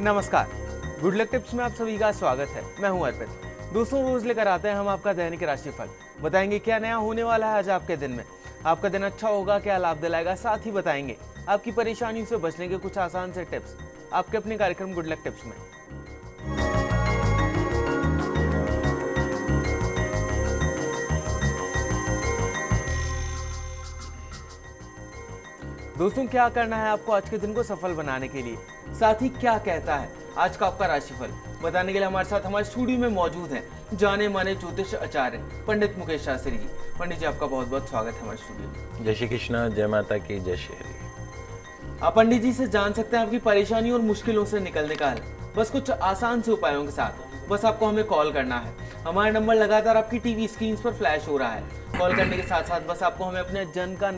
नमस्कार। Good luck tips में आप सभी का स्वागत है। मैं हूँ अर्पित। दोस्तों रोज लेकर आते हैं हम आपका दैनिक राशिफल। बताएँगे क्या नया होने वाला है आज आपके दिन में? आपका दिन अच्छा होगा, क्या लाभ दिलाएगा? साथ ही बताएँगे। आपकी परेशानियों से बचने के कुछ आसान से टिप्स आपके अपने कार्यक्रम गुड लक टिप्स में। दोस्तों क्या करना है आपको आज के दिन को सफल बनाने के लिए? साथ ही क्या कहता है? आज का आपका राशिफल। बताने के लिए हमारे साथ हमारे स्टूडियो में मौजूद हैं जाने माने ज्योतिष आचार्य पंडित मुकेश शास्त्री जी। पंडित जी आपका बहुत बहुत स्वागत है हमारे स्टूडियो में। जय श्री कृष्ण जय माता की जय श्री हरि। आप पंडित जी से जान सकते हैं आपकी परेशानी और मुश्किलों से निकलने का हल। बस कुछ आसान से उपायों के साथ। बस आपको हमें कॉल करना है। हमारा नंबर लगातार आपकी टीवी स्क्रीन पर फ्लैश हो रहा है। कॉल करने के साथ साथ बस आपको हमें अपने जन्म का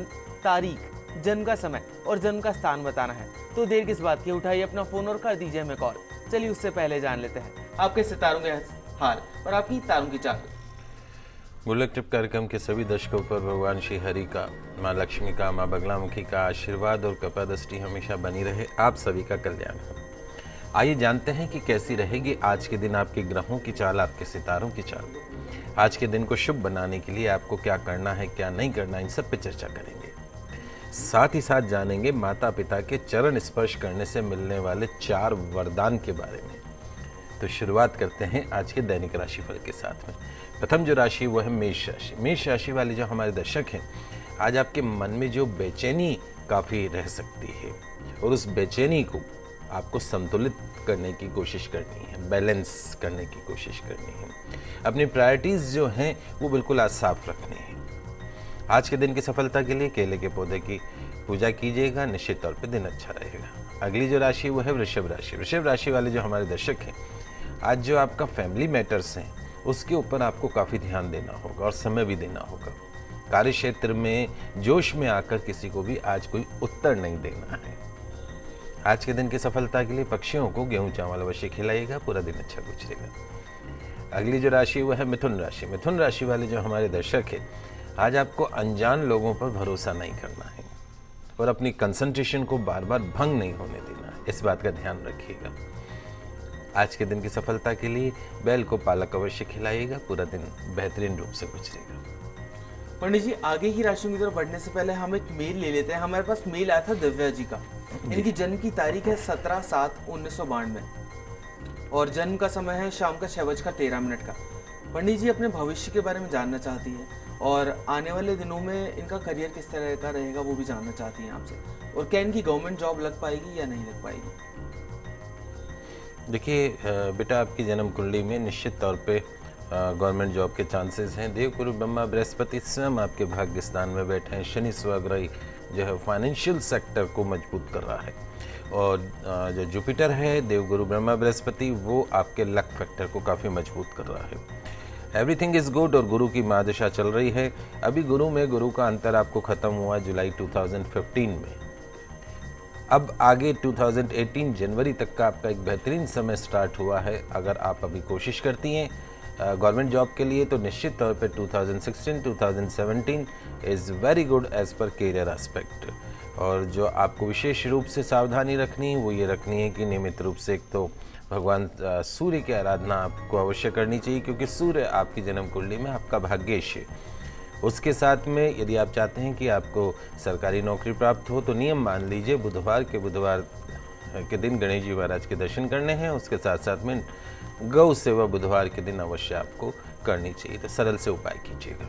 तारीख जन्म का समय और जन्म का स्थान बताना है। तो देर किस बात की? उठाइए अपना फ़ोन और कर दीजिए हमें कॉल चलिए उससे पहले जान लेते हैं। आपके सितारों के हाल और आपकी तारों की चाल गुल्लक टिप कार्यक्रम के सभी दर्शकों पर भगवान श्री हरि का, माँ लक्ष्मी का, माँ बगलामुखी का आशीर्वाद और कृपा दृष्टि हमेशा बनी रहे आप सभी का कल्याण हो। आइए जानते हैं कि कैसी रहेगी आज के दिन आपके ग्रहों की चाल, आपके सितारों की चाल। आज के दिन को शुभ बनाने के लिए आपको क्या करना है, क्या नहीं करना इन सब पे चर्चा करेंगे। साथ ही साथ जानेंगे माता पिता के चरण स्पर्श करने से मिलने वाले चार वरदान के बारे में। तो शुरुआत करते हैं आज के दैनिक राशिफल के साथ में। प्रथम जो राशि वो है मेष राशि। मेष राशि वाले जो हमारे दर्शक हैं, आज आपके मन में जो बेचैनी काफ़ी रह सकती है और उस बेचैनी को आपको संतुलित करने की कोशिश करनी है, बैलेंस करने की कोशिश करनी है। अपनी प्रायोरिटीज़ जो हैं, वो बिल्कुल आज साफ़ रखनी है। आज के दिन की सफलता के लिए केले के पौधे की पूजा कीजिएगा, निश्चित तौर पर दिन अच्छा रहेगा। अगली जो राशि वो है वृषभ राशि। वृषभ राशि वाले जो हमारे दर्शक हैं, आज जो आपका फैमिली मैटर्स हैं, उसके ऊपर आपको काफ़ी ध्यान देना होगा और समय भी देना होगा। कार्य क्षेत्र में, जोश में आकर किसी को भी आज कोई उत्तर नहीं देना है। आज के दिन की सफलता के लिए पक्षियों को गेहूँ, चावल अवश्य खिलाइएगा, पूरा दिन अच्छा गुजरेगा। अगली जो राशि वो है मिथुन राशि। मिथुन राशि वाले जो हमारे दर्शक हैं आज आपको अनजान लोगों पर भरोसा नहीं करना है और अपनी कंसंट्रेशन को बार बार भंग नहीं होने देना इस बात का ध्यान रखिएगा। आज के दिन की सफलता के लिए बैल को पालक अवश्य खिलाइएगा पूरा दिन बेहतरीन रूप से गुजरेगा। पंडित जी आगे की राशियों की तरफ़ बढ़ने से पहले हम एक मेल ले लेते हैं। हमारे पास मेल आया था दिव्या जी का। इनकी जन्म की तारीख है सत्रह सात उन्नीस सौ बानवे। और जन्म का समय है शाम का छह बजकर तेरह मिनट का। पंडित जी अपने भविष्य के बारे में जानना चाहती है। और आने वाले दिनों में इनका करियर किस तरह का रहेगा वो भी जानना चाहती हैं आपसे। और क्या इनकी गवर्नमेंट जॉब लग पाएगी या नहीं लग पाएगी? देखिए बेटा आपकी जन्म कुंडली में निश्चित तौर पे गवर्नमेंट जॉब के चांसेस हैं। देवगुरु ब्रह्मा बृहस्पति स्वयं आपके भाग्य स्थान में बैठे हैं। शनि स्वग्रही जो है फाइनेंशियल सेक्टर को मज़बूत कर रहा है। और जो जुपिटर है, देवगुरु ब्रह्मा बृहस्पति, वो आपके लक फैक्टर को काफ़ी मज़बूत कर रहा है। एवरीथिंग इज़ गुड और गुरु की महादशा चल रही है। अभी गुरु में, गुरु का अंतर आपको ख़त्म हुआ जुलाई 2015 में। अब आगे 2018 जनवरी तक का आपका एक बेहतरीन समय स्टार्ट हुआ है, अगर आप अभी कोशिश करती हैं गवर्नमेंट जॉब के लिए तो निश्चित तौर पे 2016 2017 is very good as per career aspect और जो आपको विशेष रूप से सावधानी रखनी है वो ये रखनी है कि नियमित रूप से एक तो भगवान सूर्य की आराधना आपको अवश्य करनी चाहिए, क्योंकि सूर्य आपकी जन्म कुंडली में आपका भाग्येश है। उसके साथ में यदि आप चाहते हैं कि आपको सरकारी नौकरी प्राप्त हो तो नियम मान लीजिए, बुधवार के बुधवार के दिन गणेश जी महाराज के दर्शन करने हैं, उसके साथ साथ में गौ सेवा बुधवार के दिन अवश्य आपको करनी चाहिए तो सरल से उपाय कीजिएगा।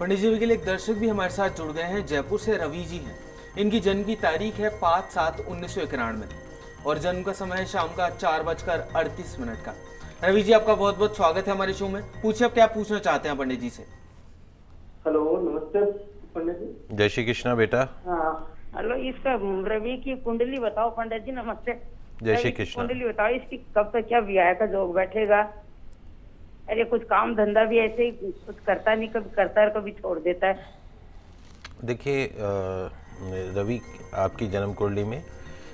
पंडित जी के लिए एक दर्शक भी हमारे साथ जुड़ गए हैं, जयपुर से रवि जी हैं। इनकी जन्म की तारीख है पाँच सात उन्नीस सौ इक्यानवे। और जन्म का समय है शाम का चार बजकर अड़तीस मिनट का। रवि जी आपका बहुत बहुत स्वागत है हमारे शो में। पूछिए आप क्या पूछना चाहते हैं पंडित जी से? हेलो नमस्ते पंडित जी। जय श्री कृष्णा बेटा। हाँ। हेलो इसका रवि की कुंडली बताओ पंडित जी नमस्ते। जय श्री कृष्णा। कुंडली बताओ इसकी कब तक क्या ब्याह का जोग बैठेगा? अरे कुछ काम धंधा भी ऐसे ही कुछ करता नहीं कभी करता है कभी छोड़ देता है। देखिए रवि आपकी जन्म कुंडली में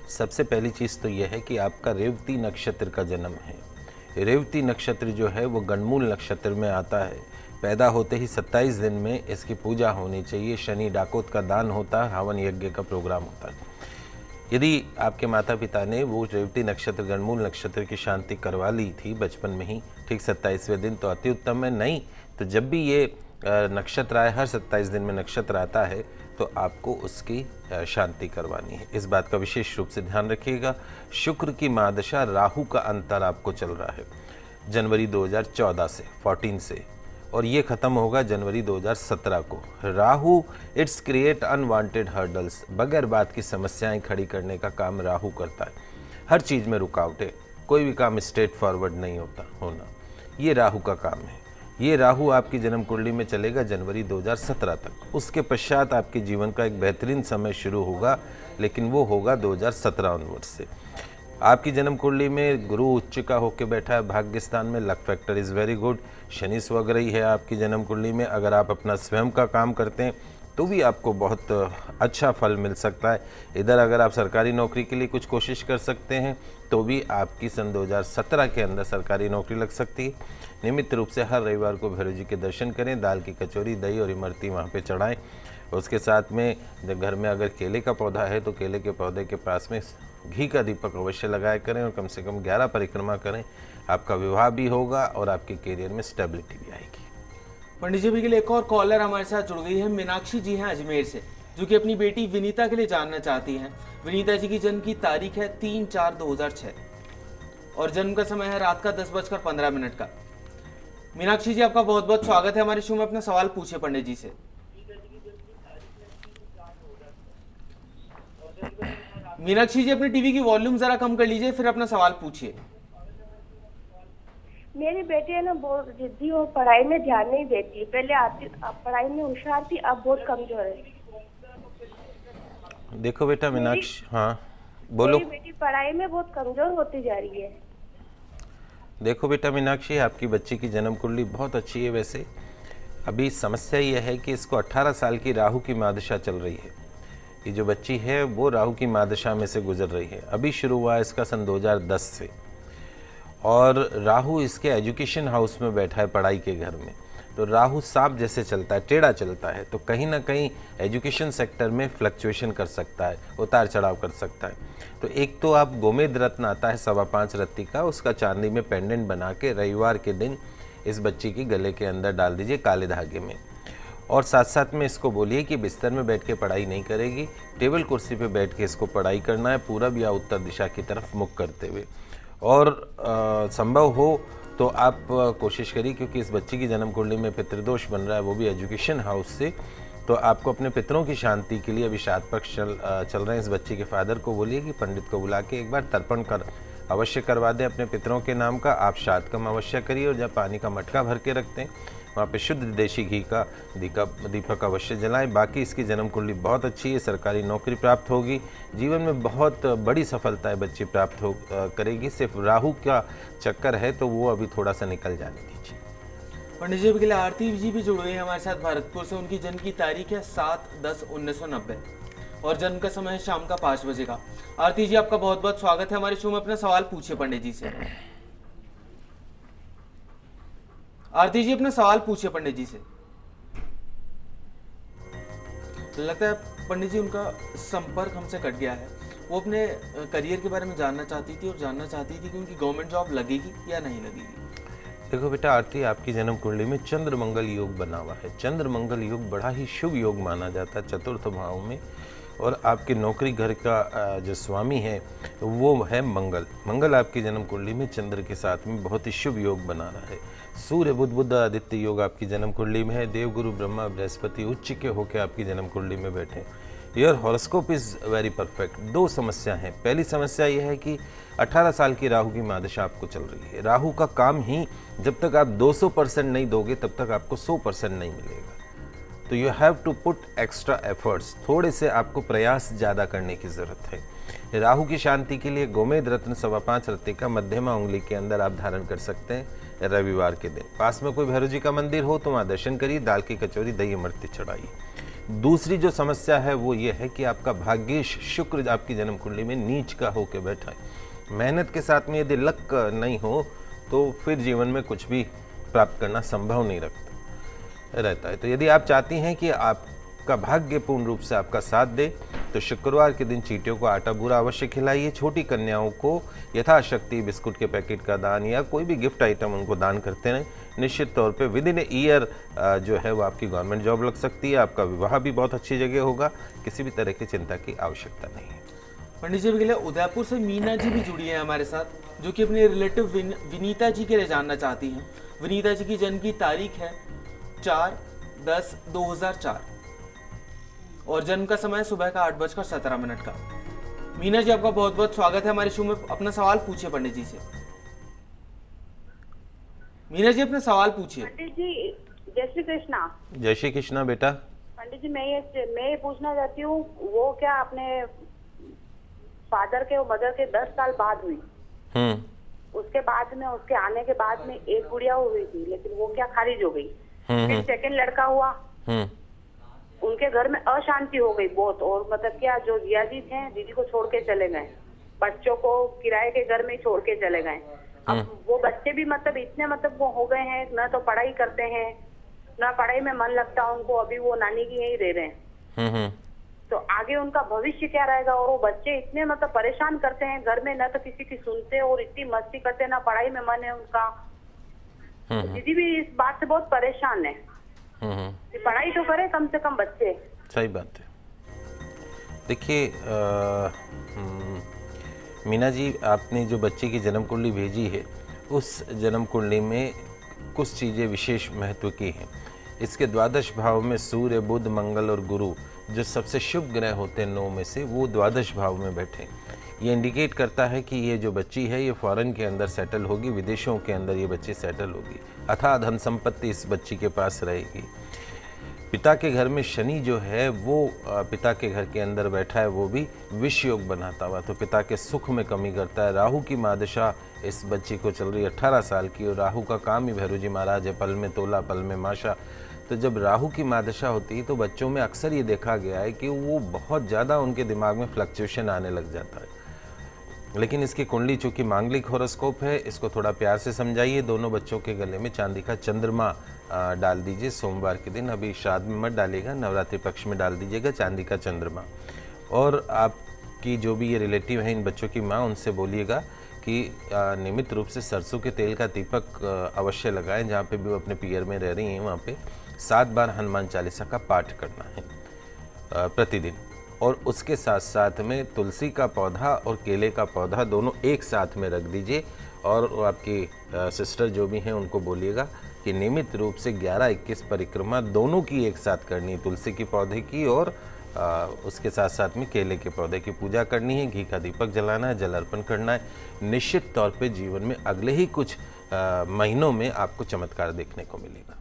सबसे पहली चीज़ तो यह है कि आपका रेवती नक्षत्र का जन्म है। रेवती नक्षत्र जो है, वो गणमूल नक्षत्र में आता है। पैदा होते ही 27 दिन में इसकी पूजा होनी चाहिए। शनि डाकोत का दान होता है, हवन यज्ञ का प्रोग्राम होता है। यदि आपके माता पिता ने वो रेवती नक्षत्र, गणमूल नक्षत्र की शांति करवा ली थी बचपन में ही, ठीक सत्ताईसवें दिन तो अति उत्तम है। नहीं तो जब भी ये नक्षत्र आए, हर सत्ताईस दिन में नक्षत्र आता है तो आपको उसकी शांति करवानी है। इस बात का विशेष रूप से ध्यान रखिएगा। शुक्र की महादशा राहु का अंतर आपको चल रहा है। जनवरी 2014 से 14 से, और ये ख़त्म होगा जनवरी 2017 को। Rahu, it's create unwanted hurdles. बगैर बात की समस्याएँ खड़ी करने का काम राहु करता है। हर चीज़ में रुकावटें। कोई भी काम स्ट्रेट फॉरवर्ड नहीं होता, होना। ये राहु का काम है। ये राहु आपकी जन्म कुंडली में चलेगा जनवरी 2017 तक। उसके पश्चात आपके जीवन का एक बेहतरीन समय शुरू होगा, लेकिन वो होगा 2017 ऑनवर्ड से। आपकी जन्म कुंडली में गुरु उच्च का होकर बैठा है, भाग्यस्थान में luck factor is very good Shani स्वग्रही है आपकी जन्म कुंडली में, अगर आप अपना स्वयं का काम करते हैं तो भी आपको बहुत अच्छा फल मिल सकता है। इधर अगर आप सरकारी नौकरी के लिए कुछ कोशिश कर सकते हैं तो भी आपकी सन 2017 के अंदर सरकारी नौकरी लग सकती है। नियमित रूप से हर रविवार को भैरव जी के दर्शन करें, दाल की कचौरी, दही और इमरती वहाँ पे चढ़ाएँ। उसके साथ में जब घर में अगर केले का पौधा है तो केले के पौधे के पास में घी का दीपक अवश्य लगाया करें और कम से कम 11 परिक्रमा करें। आपका विवाह भी होगा और आपके करियर में स्टेबिलिटी भी आएगी। पंडित जी के लिए एक और कॉलर हमारे साथ जुड़ गई है, मीनाक्षी जी हैं अजमेर से, जो कि अपनी बेटी विनीता के लिए जानना चाहती हैं। विनीता जी की जन्म की तारीख है तीन चार दो हज़ार छः और जन्म का समय है रात का दस बजकर पंद्रह मिनट का। मीनाक्षी जी, आपका बहुत बहुत स्वागत है हमारे शो में, अपना सवाल पूछे पंडित जी से। मीनाक्षी जी, अपने टीवी की वॉल्यूम जरा कम कर लीजिए, फिर अपना सवाल पूछिए। मेरी बेटी है ना बहुत जिद्दी और पढ़ाई में ध्यान नहीं देती। पहले आती पढ़ाई में होशियार थी अब बहुत कमज़ोर है। देखो बेटा मीनाक्षी हाँ बोलो। मेरी बेटी पढ़ाई में बहुत कमज़ोर होती जा रही है। देखो बेटा मीनाक्षी आपकी बच्ची की जन्म कुंडली बहुत अच्छी है वैसे। अभी समस्या यह है कि इसको 18 साल की राहु की मादशा चल रही है। ये जो बच्ची है वो राहु की मादशा में से गुजर रही है। अभी शुरू हुआ इसका सन 2010 से। और राहु इसके एजुकेशन हाउस में बैठा है पढ़ाई के घर में। तो राहु सांप जैसे चलता है, टेढ़ा चलता है तो कहीं ना कहीं एजुकेशन सेक्टर में फ्लक्चुएशन कर सकता है, उतार चढ़ाव कर सकता है। तो एक तो आप गोमेद रत्न आता है सवा पाँच रत्ती का, उसका चांदी में पेंडेंट बना के रविवार के दिन इस बच्ची की गले के अंदर डाल दीजिए काले धागे में। और साथ साथ में इसको बोलिए कि बिस्तर में बैठ के पढ़ाई नहीं करेगी, टेबल कुर्सी पे बैठ के इसको पढ़ाई करना है, पूरब या उत्तर दिशा की तरफ़ मुख करते हुए। और आ, संभव हो तो आप कोशिश करिए क्योंकि इस बच्ची की जन्म कुंडली में पितृदोष बन रहा है वो भी एजुकेशन हाउस से। तो आपको अपने पितरों की शांति के लिए अभी सात पक्ष चल चल रहे हैं। इस बच्चे के फादर को बोलिए कि पंडित को बुला के एक बार तर्पण कर अवश्य करवा दें अपने पितरों के नाम का। आप शाद कम अवश्य करिए और जब पानी का मटका भर के रखते हैं वहाँ पे शुद्ध देशी घी का दीपक दीपक अवश्य जलाएँ। बाकी इसकी जन्म कुंडली बहुत अच्छी है, सरकारी नौकरी प्राप्त होगी। जीवन में बहुत बड़ी सफलताएँ बच्ची प्राप्त हो करेगी। सिर्फ़ राहु का चक्कर है तो वो अभी थोड़ा सा निकल जाने दीजिए। पंडित जी के लिए आरती जी भी जुड़ है हमारे साथ भरतपुर से। उनकी जन्म की तारीख है सात दस उन्नीस और जन्म का समय है शाम का पाँच बजे का। आरती जी, आपका बहुत बहुत स्वागत है। हमारे शो में अपना सवाल पूछे पंडित जी से। आरती जी अपना सवाल पूछे पंडित जी से। तो लगता है पंडित जी उनका संपर्क हमसे कट गया है। वो अपने करियर के बारे में जानना चाहती थी और जानना चाहती थी कि उनकी गवर्नमेंट जॉब लगेगी या नहीं लगेगी। देखो बेटा, आरती आपकी जन्म कुंडली में चंद्र मंगल योग बना हुआ है। चंद्र मंगल योग बड़ा ही शुभ योग माना जाता है चतुर्थ भाव में। और आपके नौकरी घर का जो स्वामी है, वो है मंगल। मंगल आपकी जन्म कुंडली में चंद्र के साथ में बहुत ही शुभ योग बना रहा है। सूर्य बुद्ध बुद्ध आदित्य योग आपकी जन्म कुंडली में है। देवगुरु ब्रह्मा बृहस्पति उच्च के होकर आपकी जन्म कुंडली में बैठे your horoscope is very perfect दो समस्या हैं। पहली समस्या यह है कि 18 साल की राहु की मादशा आपको चल रही है। राहु का काम ही जब तक आप 200 परसेंट नहीं दोगे, तब तक आपको 100 परसेंट नहीं मिलेगा। तो you have to put extra efforts थोड़े से आपको प्रयास ज़्यादा करने की ज़रूरत है। राहु की शांति के लिए गोमेद रत्न सवा पाँच रत्ती का मध्यमा उंगली के अंदर आप धारण कर सकते हैं रविवार के दिन। पास में कोई भैरव जी का मंदिर हो तो वहाँ दर्शन करिए, दाल की कचौरी, दही मृत्यु चढ़ाइए। दूसरी जो समस्या है वो ये है कि आपका भाग्येश शुक्र आपकी जन्म कुंडली में नीच का होकर बैठा है। मेहनत के साथ में यदि लक नहीं हो तो फिर जीवन में कुछ भी प्राप्त करना संभव नहीं रखता, रहता है। तो यदि आप चाहती हैं कि आपका भाग्य पूर्ण रूप से आपका साथ दे तो शुक्रवार के दिन चीटियों को आटा बूरा अवश्य खिलाइए। छोटी कन्याओं को यथाशक्ति बिस्कुट के पैकेट का दान या कोई भी गिफ्ट आइटम उनको दान करते रहें। निश्चित तौर पे विद इन ईयर जो है वो आपकी गवर्नमेंट जॉब लग सकती है। आपका विवाह भी बहुत अच्छी जगह होगा। किसी भी तरह की चिंता की आवश्यकता नहीं है। पंडित जी अभी उदयपुर से मीना जी भी जुड़ी है हमारे साथ जो कि अपने रिलेटिव विन, विनीता जी के लिए जानना चाहती हैं। विनीता जी की जन्म की तारीख है चार दस दो हज़ार चार। और जन्म का समय सुबह का आठ बजकर सत्रह मिनट का। मीना जी आपका बहुत बहुत स्वागत है हमारे शो में अपना सवाल पूछिए पंडित जी से। मीना जी अपना सवाल पूछिए। पंडित जी जय श्री कृष्णा। जय श्री कृष्णा बेटा। पंडित जी मैं ये मैं ये पूछना चाहती हूँ वो क्या अपने फादर के और मदर के दस साल बाद हुई? हम्म। उसके बाद में उसके आने के बाद में एक गुड़िया हुई थी लेकिन वो क्या खारिज हो गई? हम्म, फिर सेकंड लड़का हुआ। हम्म। उनके घर में अशांति हो गई बहुत और मतलब क्या जो जिया जी थे दीदी को छोड़ के चले गए। बच्चों को किराए के घर में ही छोड़ के चले गए। अब वो बच्चे भी मतलब इतने मतलब वो हो गए हैं न तो पढ़ाई करते हैं न पढ़ाई में मन लगता है उनको अभी वो नानी की यही रह रहे हैं। हम्म हम्म। तो आगे उनका भविष्य क्या रहेगा? और वो बच्चे इतने मतलब परेशान करते हैं घर में न तो किसी की सुनते और इतनी मस्ती करते ना पढ़ाई में मन है उनका। हम्म, दीदी भी इस बात से बहुत परेशान है। हम्म हम्म पढ़ाई तो करे कम से कम बच्चे। सही बात है। देखिए हम्म, मीना जी आपने जो बच्चे की जन्म कुंडली भेजी है उस जन्म कुंडली में कुछ चीज़ें विशेष महत्व की हैं। इसके द्वादश भाव में सूर्य बुध मंगल और गुरु जो सबसे शुभ ग्रह होते हैं नौ में से वो द्वादश भाव में बैठे ये इंडिकेट करता है कि ये जो बच्ची है, ये फॉरेन के अंदर सेटल होगी, विदेशों के अंदर ये बच्ची सेटल होगी। अथा धन संपत्ति इस बच्ची के पास रहेगी। पिता के घर में शनि जो है, वो पिता के घर के अंदर बैठा है, वो भी विष योग बनाता हुआ। तो पिता के सुख में कमी करता है। राहु की मादशा इस बच्ची को चल रही है अट्ठारह साल की, और राहु का काम ही भैरू जी महाराज है, पल में तोला, पल में माशा। तो जब राहु की मादशा होती है तो बच्चों में अक्सर ये देखा गया है कि वो बहुत ज़्यादा उनके दिमाग में फ्लक्चुएशन आने लग जाता है। लेकिन इसकी कुंडली चूँकि मांगलिक होरोस्कोप है, इसको थोड़ा प्यार से समझाइए। दोनों बच्चों के गले में चांदी का चंद्रमा डाल दीजिए। सोमवार के दिन अभी श्राद्ध में मत डालिएगा, नवरात्रि पक्ष में डाल दीजिएगा चांदी का चंद्रमा। और आपकी जो भी ये रिलेटिव हैं, इन बच्चों की माँ, उनसे बोलिएगा कि नियमित रूप से सरसों के तेल का दीपक अवश्य लगाएँ, जहाँ पे भी वो अपने पियर में रह रही हैं, वहाँ पे सात बार हनुमान चालीसा का पाठ करना है प्रतिदिन। और उसके साथ साथ में तुलसी का पौधा और केले का पौधा दोनों एक साथ में रख दीजिए और आपकी सिस्टर जो भी हैं उनको बोलिएगा कि नियमित रूप से 11-21 परिक्रमा दोनों की एक साथ करनी है तुलसी की पौधे की और अ, उसके साथ साथ में केले के पौधे की पूजा करनी है घी का दीपक जलाना है जल अर्पण करना है। निश्चित तौर पे जीवन में अगले ही कुछ अ, महीनों में आपको चमत्कार देखने को मिलेगा।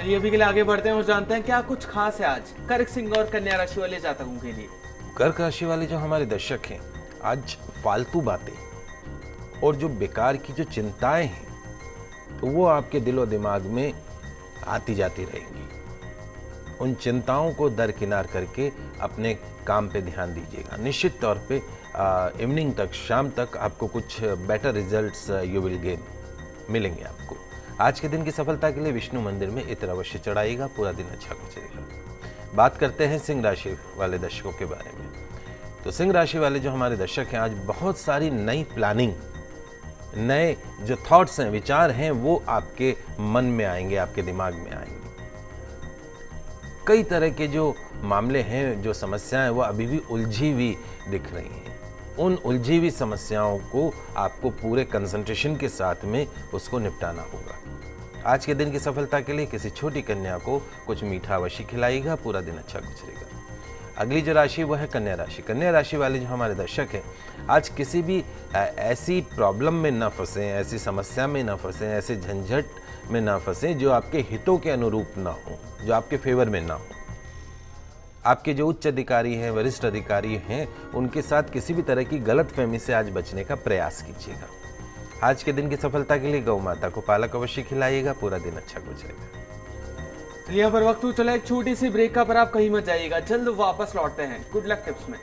चलिए अभी के लिए आगे बढ़ते हैं और जानते हैं क्या कुछ खास है आज। कर्क सिंह और कन्या राशि वाले जातकों के लिए। कर्क राशि वाले जो हमारे दर्शक हैं, आज फालतू बातें और जो बेकार की जो चिंताएँ हैं तो वो आपके दिलो दिमाग में आती जाती रहेंगी। उन चिंताओं को दरकिनार करके अपने काम पे ध्यान दीजिएगा। निश्चित तौर पे इवनिंग तक, शाम तक आपको कुछ better results you will gain मिलेंगे आपको। आज के दिन की सफलता के लिए विष्णु मंदिर में इत्र अवश्य चढ़ाइएगा, पूरा दिन अच्छा गुजरेगा बात करते हैं सिंह राशि वाले दर्शकों के बारे में। तो सिंह राशि वाले जो हमारे दर्शक हैं, आज बहुत सारी नई प्लानिंग नए जो थॉट्स हैं, विचार हैं, वो आपके मन में आएँगे, आपके दिमाग में आएँगे। कई तरह के जो मामले हैं, जो समस्याएँ वो अभी भी उलझी हुई दिख रही हैं। उन उलझी हुई समस्याओं को आपको पूरे कंसंट्रेशन के साथ में उसको निपटाना होगा। आज के दिन की सफलता के लिए किसी छोटी कन्या को कुछ मीठा अवश्य खिलाइएगा, पूरा दिन अच्छा गुजरेगा। अगली जो राशि वो है कन्या राशि। कन्या राशि वाले जो हमारे दर्शक हैं, आज किसी भी ऐसी प्रॉब्लम में ना फंसे, ऐसी समस्या में ना फंसे, ऐसे झंझट में ना फंसे, जो आपके हितों के अनुरूप ना हो, जो आपके फेवर में ना हो। आपके जो उच्च अधिकारी हैं, वरिष्ठ अधिकारी हैं, उनके साथ किसी भी तरह की गलत फहमी से आज बचने का प्रयास कीजिएगा। आज के दिन की सफलता के लिए गौ माता को पालक अवश्य खिलाइएगा, पूरा दिन अच्छा गुजरेगा। यहाँ पर वक्त चला एक छोटी सी ब्रेक का, पर आप कहीं मत जाइएगा। जल्द वापस लौटते हैं। गुड लक टिप्स में।